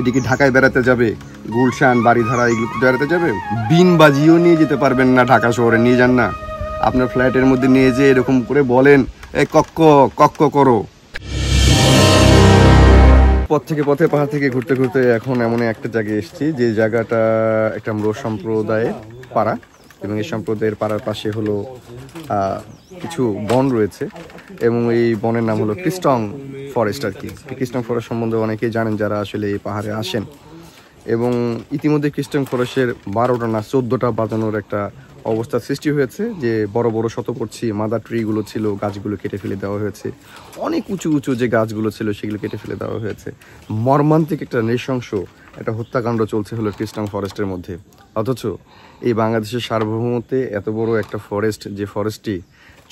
এদিকে ঢাকায় বেড়াতে যাবে, গুলশান বাড়িধারা এগুলো বেড়াতে যাবে। বিন বাজিও নিয়ে যেতে পারবেন না ঢাকা শহরে, নিয়ে যান না। আপনার ফ্ল্যাটের মধ্যে নিয়ে যেয়ে এরকম করে বলেন, এ কক্ক কক্ক করো। পথ থেকে পথে, পাহাড় থেকে ঘুরতে ঘুরতে এখন এমন একটা জায়গায় এসেছি, যে জায়গাটা একটা আমরা সম্প্রদায়ের পাড়া, এবং এই সম্প্রদায়ের পাড়ার পাশে হলো কিছু বন রয়েছে এবং এই বনের নাম হলো ক্রিস্টং ফরেস্ট আর কি। ক্রিস্টং ফরেস্ট সম্বন্ধে অনেকেই জানেন যারা আসলে এই পাহাড়ে আসেন। এবং ইতিমধ্যে ক্রিস্টং ফরেস্টের বারোটা না চোদ্দোটা বাজানোর একটা অবস্থা সৃষ্টি হয়েছে, যে বড় বড় শতপর্ছি মাদার ট্রিগুলো ছিল, গাছগুলো কেটে ফেলে দেওয়া হয়েছে। অনেক উঁচু উঁচু যে গাছগুলো ছিল, সেগুলো কেটে ফেলে দেওয়া হয়েছে। মর্মান্তিক একটা নৃশংস একটা হত্যাকাণ্ড চলছে হলো ক্রিস্টং ফরেস্টের মধ্যে। অথচ এই বাংলাদেশের সার্বভৌমতে এত বড় একটা ফরেস্ট, যে ফরেস্টটি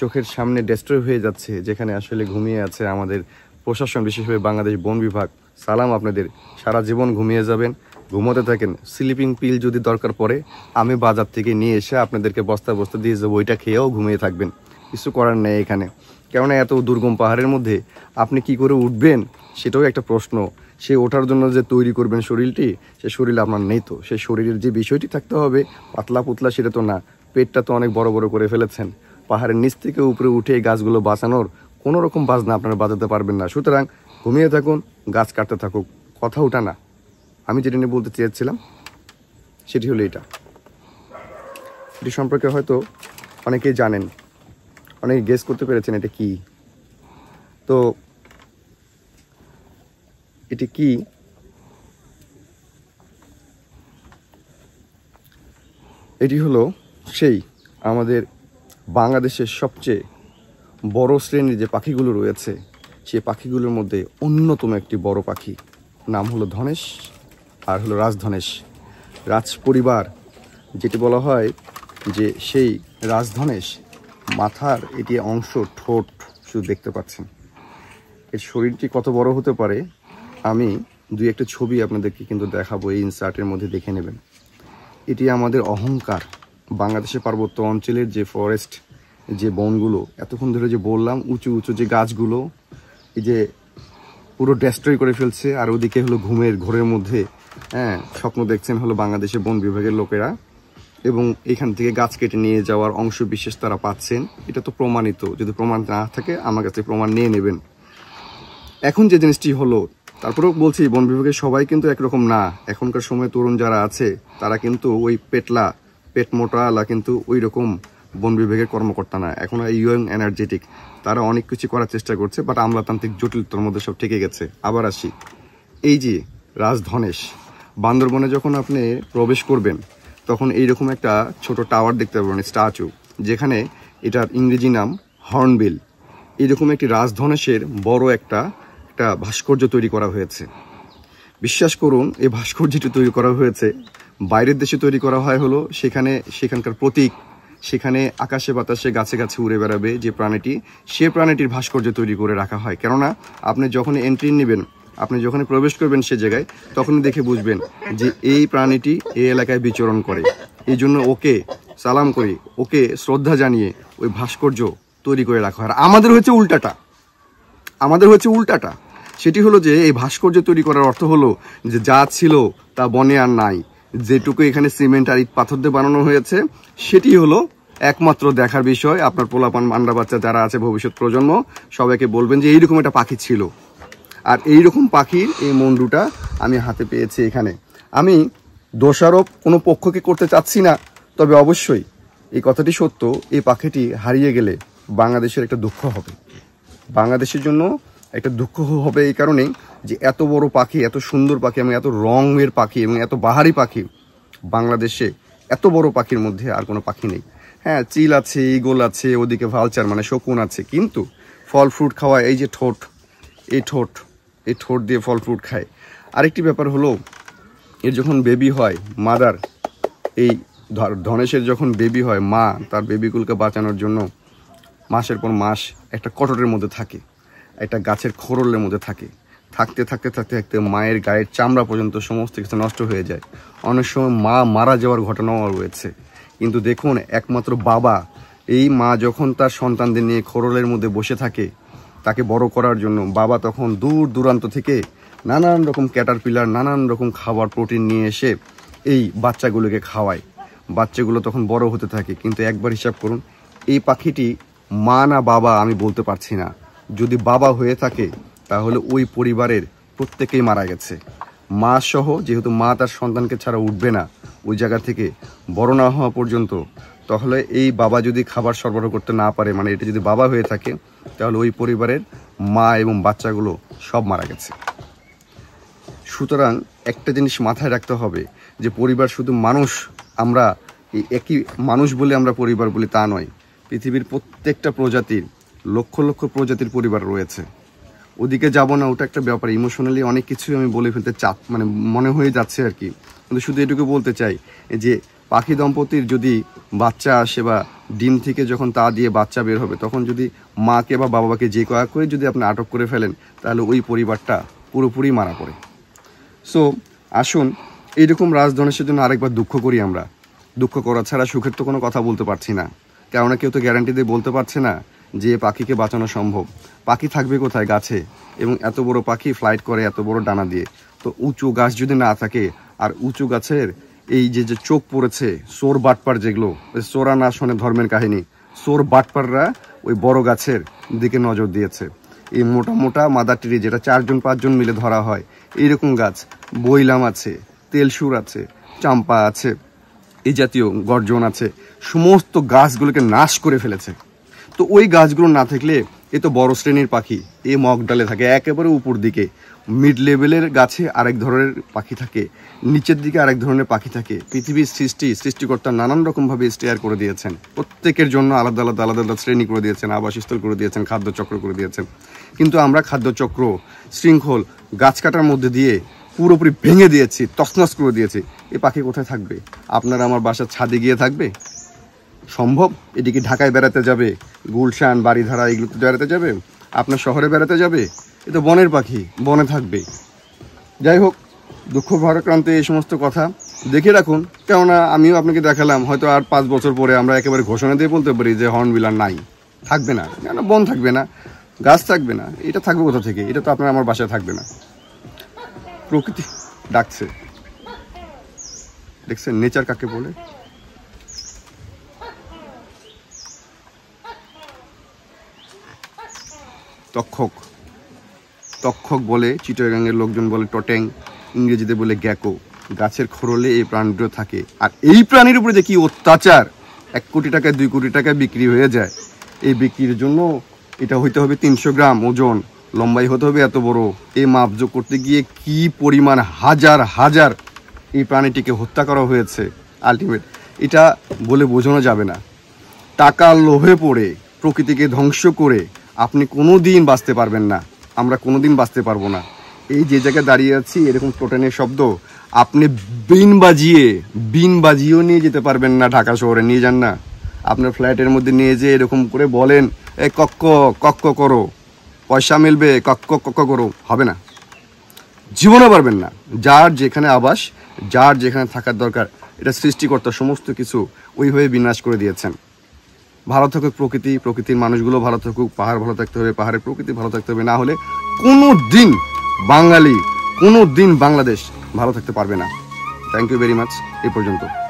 চোখের সামনে ডেস্ট্রয় হয়ে যাচ্ছে, যেখানে আসলে ঘুমিয়ে আছে আমাদের প্রশাসন বিশেষভাবে বাংলাদেশ বন বিভাগ। সালাম আপনাদের, সারা জীবন ঘুমিয়ে যাবেন, ঘুমোতে থাকেন। স্লিপিং পিল যদি দরকার পড়ে, আমি বাজার থেকে নিয়ে এসে আপনাদেরকে বস্তা বস্তা দিয়ে যাব, ওইটা খেয়েও ঘুমিয়ে থাকবেন। কিছু করার নেই এখানে। কেননা এত দুর্গম পাহাড়ের মধ্যে আপনি কি করে উঠবেন, সেটাও একটা প্রশ্ন। সে ওঠার জন্য যে তৈরি করবেন শরীরটি, সে শরীর আপনার নেই তো। সেই শরীরের যে বিষয়টি থাকতে হবে পাতলা পুতলা সেটা তো না। পেটটা তো অনেক বড় বড় করে ফেলেছেন। পাহাড়ের নিচ থেকে উপরে উঠে এই গাছগুলো বাঁচানোর কোনো রকম বাজনা আপনারা বাজাতে পারবেন না। সুতরাং ঘুমিয়ে থাকুন, গাছ কাটতে থাকুক, কথা ওঠা না। আমি যেটা নিয়ে বলতে চেয়েছিলাম, সেটি হলো এটা। এটি সম্পর্কে হয়তো অনেকেই জানেন অনেকে গেস করতে পেরেছেন এটা কি। তো, এটি কি? এটি হলো সেই আমাদের বাংলাদেশের সবচেয়ে বড় শ্রেণির যে পাখিগুলো রয়েছে সে পাখিগুলোর মধ্যে অন্যতম একটি বড় পাখি, নাম হলো ধনেশ আর হলো রাজধনেশ। রাজ পরিবার যেটি বলা হয় যে সেই রাজধনেশ মাথার এটি অংশ ঠোঁট শুধু দেখতে পাচ্ছেন। এর শরীরটি কত বড় হতে পারে, আমি দুই একটা ছবি আপনাদেরকে কিন্তু দেখাবো, এই ইনসার্টের মধ্যে দেখে নেবেন। এটি আমাদের অহংকার। বাংলাদেশের পার্বত্য অঞ্চলের যে ফরেস্ট যে বনগুলো, এতক্ষণ ধরে যে বললাম, উঁচু উঁচু যে গাছগুলো, এই যে পুরো ডেস্ট্রয় করে ফেলছে, আর ওদিকে হলো ঘুমের ঘোরের মধ্যে হ্যাঁ স্বপ্ন দেখছেন হলো বাংলাদেশের বন বিভাগের লোকেরা। এবং এখান থেকে গাছ কেটে নিয়ে যাওয়ার অংশ বিশেষ তারা পাচ্ছেন। এটা তো প্রমাণিত। যদি প্রমাণ না থাকে, আমার কাছে প্রমাণ নিয়ে নেবেন। এখন যে জিনিসটি হলো, তারপরেও বলছি, বন বিভাগের সবাই কিন্তু একরকম না। এখনকার সময় তরুণ যারা আছে, তারা কিন্তু ওই পেটলা পেট মোটালা কিন্তু ওই রকম বন বিভাগের কর্মকর্তা না। এখন ইয়ং এনার্জেটিক তারা অনেক কিছু করার চেষ্টা করছে বাট আমলাতান্ত্রিক জটিলতার মধ্যে সব ঠেকে গেছে। আবার আসি। এই যে রাজধনেশ বান্দরবনে যখন আপনি প্রবেশ করবেন, তখন এইরকম একটা ছোট টাওয়ার দেখতে পাবেন স্ট্যাচু যেখানে এটার ইংরেজি নাম হর্নবিল। এরকম একটি রাজধনেশের বড় একটা একটা ভাস্কর্য তৈরি করা হয়েছে। বিশ্বাস করুন, এই ভাস্কর্যটি তৈরি করা হয়েছে বাইরের দেশে তৈরি করা হয় হলো, সেখানে সেখানকার প্রতীক, সেখানে আকাশে বাতাসে গাছে গাছে উড়ে বেড়াবে যে প্রাণীটি, সে প্রাণীটির ভাস্কর্য তৈরি করে রাখা হয়। কেননা, আপনি যখন এন্ট্রি নেবেন, আপনি যখন প্রবেশ করবেন সে জায়গায়, তখনই দেখে বুঝবেন যে এই প্রাণীটি এই এলাকায় বিচরণ করে। এই জন্য ওকে সালাম করে, ওকে শ্রদ্ধা জানিয়ে ওই ভাস্কর্য তৈরি করে রাখা হয়। আর আমাদের হচ্ছে উল্টাটা। আমাদের হচ্ছে উল্টাটা। সেটি হলো যে এই ভাস্কর্য তৈরি করার অর্থ হলো যে যা ছিল তা বনে আর নাই। যেটুকু এখানে সিমেন্ট আর ইট পাথর দিয়ে বানানো হয়েছে, সেটি হলো একমাত্র দেখার বিষয়। আপনার পোলাপান মান্ডা বাচ্চা যারা আছে ভবিষ্যৎ প্রজন্ম, সবাইকে বলবেন যে এইরকম একটা পাখি ছিল। আর এই রকম পাখির এই মন্ডুটা আমি হাতে পেয়েছি এখানে। আমি দোষারোপ কোনো পক্ষকে করতে চাচ্ছি না, তবে অবশ্যই এই কথাটি সত্য, এই পাখিটি হারিয়ে গেলে বাংলাদেশের একটা দুঃখ হবে। বাংলাদেশের জন্য একটা দুঃখ হবে এই কারণেই যে এত বড় পাখি, এত সুন্দর পাখি এবং এত রঙের পাখি এবং এত বাহারি পাখি বাংলাদেশে এত বড় পাখির মধ্যে আর কোনো পাখি নেই। হ্যাঁ চিল আছে, ইগল আছে, ওদিকে ভালচার মানে শকুন আছে, কিন্তু ফল ফ্রুট খাওয়া এই যে ঠোঁট, এই ঠোঁট এই ঠোঁট দিয়ে ফল ফ্রুট খায়। আরেকটি ব্যাপার হলো, এর যখন বেবি হয়, মাদার, এই ধনেশের যখন বেবি হয়, মা, তার বেবিগুলোকে বাঁচানোর জন্য মাসের পর মাস একটা কটরের মধ্যে থাকে। একটা গাছের খোরলের মধ্যে থাকে। থাকতে থাকতে থাকতে থাকতে মায়ের গায়ের চামড়া পর্যন্ত সমস্ত কিছু নষ্ট হয়ে যায়। অনেক সময় মা মারা যাওয়ার ঘটনাও রয়েছে। কিন্তু দেখুন, একমাত্র বাবা, এই মা যখন তার সন্তানদের নিয়ে খোরলের মধ্যে বসে থাকে, তাকে বড় করার জন্য বাবা তখন দূর দূরান্ত থেকে নানান রকম ক্যাটার পিলার নানান রকম খাবার, প্রোটিন নিয়ে এসে এই বাচ্চাগুলোকে খাওয়ায়। বাচ্চাগুলো তখন বড় হতে থাকে। কিন্তু একবার হিসাব করুন, এই পাখিটি মা না বাবা আমি বলতে পারছি না। যদি বাবা হয়ে থাকে, তাহলে ওই পরিবারের প্রত্যেকেই মারা গেছে। মা সহ, যেহেতু মা তার সন্তানকে ছাড়া উঠবে না, ওই জায়গা থেকে বড় না হওয়া পর্যন্ত, তাহলে এই বাবা যদি খাবার সরবরাহ করতে না পারে মানে এটা যদি বাবা হয়ে থাকে, তাহলে ওই পরিবারের মা এবং বাচ্চাগুলো সব মারা গেছে। সুতরাং একটা জিনিস মাথায় রাখতে হবে, যে পরিবার শুধু মানুষ আমরা একই মানুষ বলে আমরা পরিবার বলি তা নয়, পৃথিবীর প্রত্যেকটা প্রজাতির লক্ষ লক্ষ প্রজাতির পরিবার রয়েছে। ওদিকে যাব না, ওটা একটা ব্যাপার। ইমোশনালি অনেক কিছুই আমি বলে ফেলতে চাপ মানে মনে হয়ে যাচ্ছে আর কি। কিন্তু শুধু এটুকু বলতে চাই যে পাখি দম্পতির যদি বাচ্চা আসে বা ডিম থেকে যখন তা দিয়ে বাচ্চা বের হবে, তখন যদি মাকে বা বাবাকে যে কয়া করে যদি আপনি আটক করে ফেলেন, তাহলে ওই পরিবারটা পুরোপুরি মারা পড়ে। সো আসুন, এইরকম রাজধনেশের জন্য আরেকবার দুঃখ করি আমরা। দুঃখ করা ছাড়া সুখের তো কোনো কথা বলতে পারছি না। কেননা কেউ তো গ্যারান্টি দিয়ে বলতে পারছে না। যে পাখিকে বাঁচানো সম্ভব। পাখি থাকবে কোথায়? গাছে। এবং এত বড় পাখি ফ্লাইট করে এত বড় ডানা দিয়ে। তো উঁচু গাছ যদি না থাকে, আর উঁচু গাছের এই যে যে চোখ পড়েছে, সোর বাটপার যেগুলো, ওই সোরা না শোনে ধর্মের কাহিনী, সোর বাটপাররা ওই বড় গাছের দিকে নজর দিয়েছে। এই মোটা মোটা মাদার ট্রি যেটা চারজন, পাঁচজন মিলে ধরা হয়, এইরকম গাছ। বইলাম আছে তেলসুর আছে, চাম্পা আছে এই জাতীয় গর্জন আছে। সমস্ত গাছগুলোকে নাশ করে ফেলেছে। তো ওই গাছগুলো না থাকলে এ তো বড় শ্রেণির পাখি। এ মগ ডালে থাকে, একেবারে উপর দিকে। মিড লেভেলের গাছে আরেক ধরনের পাখি থাকে, নিচের দিকে আরেক ধরনের পাখি থাকে। পৃথিবীর সৃষ্টি, সৃষ্টিকর্তা নানান রকমভাবে স্টেয়ার করে দিয়েছেন। প্রত্যেকের জন্য আলাদা আলাদা আলাদা আলাদা শ্রেণি করে দিয়েছেন, আবাসস্থল করে দিয়েছেন খাদ্যচক্র করে দিয়েছেন। কিন্তু আমরা খাদ্যচক্র শৃঙ্খল, গাছ কাটার মধ্যে দিয়ে পুরোপুরি ভেঙে দিয়েছি, তছনছ করে দিয়েছি। এ পাখি কোথায় থাকবে? আপনারা আমার বাসার ছাদে গিয়ে থাকবে? সম্ভব? এদিকে ঢাকায় বেড়াতে যাবে, গুলশান বাড়িধারা এগুলোতে বেড়াতে যাবে, আপনার শহরে বেড়াতে যাবে, এ তো বনের পাখি, বনে থাকবে। যাই হোক, দুঃখ ভারাক্রান্ত এই সমস্ত কথা। দেখে রাখুন, কেননা আমিও আপনাকে দেখালাম, হয়তো আর পাঁচ বছর পরে আমরা একেবারে ঘোষণা দিয়ে বলতে পারি যে হর্নবিলার নাই, থাকবে না। কেন বন থাকবে না, গাছ থাকবে না, এটা থাকবে কোথা থেকে? এটা তো আপনার আমার বাসায় থাকবে না। প্রকৃতি ডাকছে। দেখছেন, নেচার কাকে বলে? তক্ষক। তক্ষক বলে চিটগাঙ্গের লোকজন বলে টটেং, ইংরেজিতে বলে গ্যাকো। গাছের খোরলে এই প্রাণীগুলো থাকে। আর এই প্রাণীর উপরে যে কি অত্যাচার। এক কোটি টাকায় দুই কোটি টাকায় বিক্রি হয়ে যায়। এই বিক্রির জন্য এটা হইতে হবে তিনশো গ্রাম ওজন। লম্বাই হতে হবে এত বড়। এই মাপযোগ করতে গিয়ে কি পরিমাণ হাজার হাজার এই প্রাণীটিকে হত্যা করা হয়েছে। আলটিমেট এটা বলে বোঝানো যাবে না। টাকার লোভে পড়ে, প্রকৃতিকে ধ্বংস করে আপনি কোনো দিন বাঁচতে পারবেন না। আমরা কোনো দিন বাঁচতে পারব না। এই যে জায়গায় দাঁড়িয়ে আছি, এরকম টোটেনের শব্দ, আপনি বিন বাজিয়ে, বিন বাজিয়েও নিয়ে যেতে পারবেন না ঢাকা শহরে। নিয়ে যান না। আপনার ফ্ল্যাটের মধ্যে নিয়ে যেয়ে এরকম করে বলেন, এ কক্ক কক্ক করো। পয়সা মিলবে, কক্ক কক্ক করো। হবে না। জীবনে পারবেন না। যার যেখানে আবাস, যার যেখানে থাকার দরকার, এটা সৃষ্টিকর্তা সমস্ত কিছু ওইভাবে বিনাশ করে দিয়েছেন। ভালো থাকুক প্রকৃতি, প্রকৃতির মানুষগুলো ভালো থাকুক, পাহাড় ভালো থাকতে হবে, পাহাড়ের প্রকৃতি ভালো থাকতে হবে, না হলে কোনো দিন বাঙালি, কোনো দিন বাংলাদেশ ভালো থাকতে পারবে না। থ্যাংক ইউ ভেরি মাচ এই পর্যন্ত।